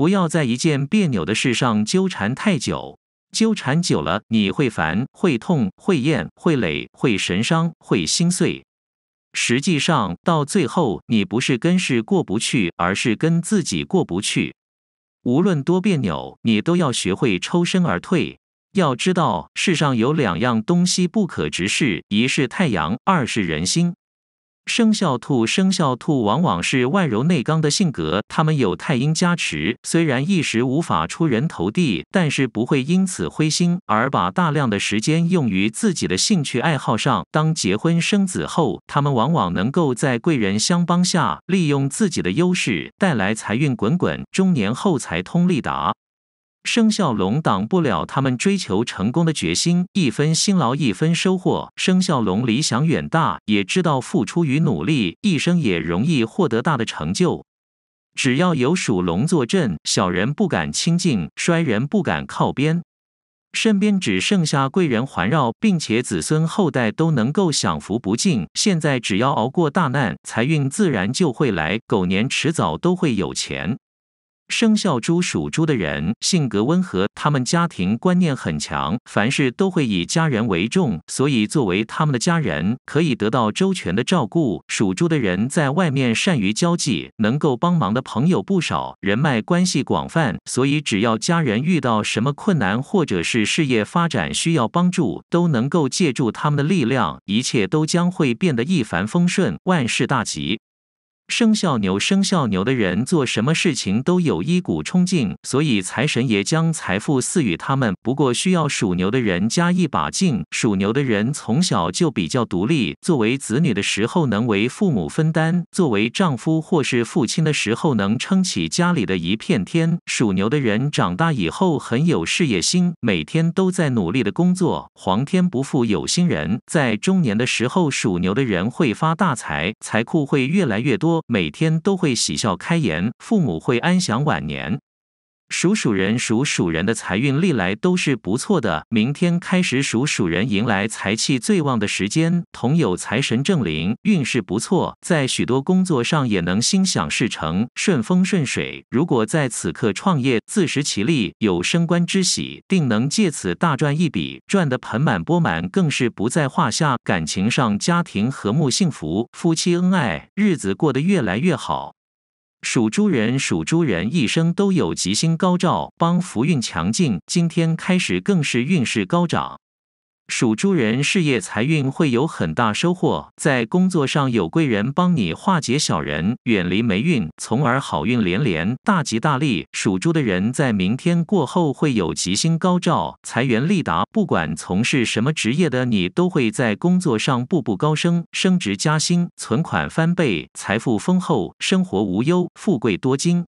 不要在一件别扭的事上纠缠太久。纠缠久了，你会烦、会痛、会厌、会累、会神伤、会心碎。实际上，到最后，你不是跟事过不去，而是跟自己过不去。无论多别扭，你都要学会抽身而退。要知道，世上有两样东西不可直视：一是太阳，二是人心。生肖兔，生肖兔往往是外柔内刚的性格，他们有太阴加持，虽然一时无法出人头地，但是不会因此灰心，而把大量的时间用于自己的兴趣爱好上。当结婚生子后，他们往往能够在贵人相帮下，利用自己的优势带来财运滚滚，中年后财通利达。生肖龙挡不了他们追求成功的决心，一分辛劳一分收获。生肖龙理想远大，也知道付出与努力，一生也容易获得大的成就。只要有属龙坐镇，小人不敢亲近，衰人不敢靠边，身边只剩下贵人环绕，并且子孙后代都能够享福不尽。现在只要熬过大难，财运自然就会来。狗年迟早都会有钱。生肖猪属猪的人性格温和，他们家庭观念很强，凡事都会以家人为重，所以作为他们的家人，可以得到周全的照顾。属猪的人在外面善于交际，能够帮忙的朋友不少，人脉关系广泛，所以只要家人遇到什么困难，或者是事业发展需要帮助，都能够借助他们的力量，一切都将会变得一帆风顺，万事大吉。生肖牛，生肖牛的人做什么事情都有一股冲劲，所以财神爷将财富赐予他们。不过需要属牛的人加一把劲。属牛的人从小就比较独立，作为子女的时候能为父母分担，作为丈夫或是父亲的时候能撑起家里的一片天。属牛的人长大以后很有事业心，每天都在努力的工作。皇天不负有心人，在中年的时候，属牛的人会发大财，财库会越来越多。每天都会喜笑开颜，父母会安享晚年。属鼠人属鼠人的财运历来都是不错的，明天开始属鼠人迎来财气最旺的时间，同有财神正临，运势不错，在许多工作上也能心想事成，顺风顺水。如果在此刻创业，自食其力，有升官之喜，定能借此大赚一笔，赚得盆满钵满，更是不在话下。感情上，家庭和睦幸福，夫妻恩爱，日子过得越来越好。属猪人，属猪人一生都有吉星高照，帮福运强劲。今天开始更是运势高涨。属猪人事业财运会有很大收获，在工作上有贵人帮你化解小人，远离霉运，从而好运连连，大吉大利。属猪的人在明天过后会有吉星高照，财源利达。不管从事什么职业的你，都会在工作上步步高升，升职加薪，存款翻倍，财富丰厚，生活无忧，富贵多金。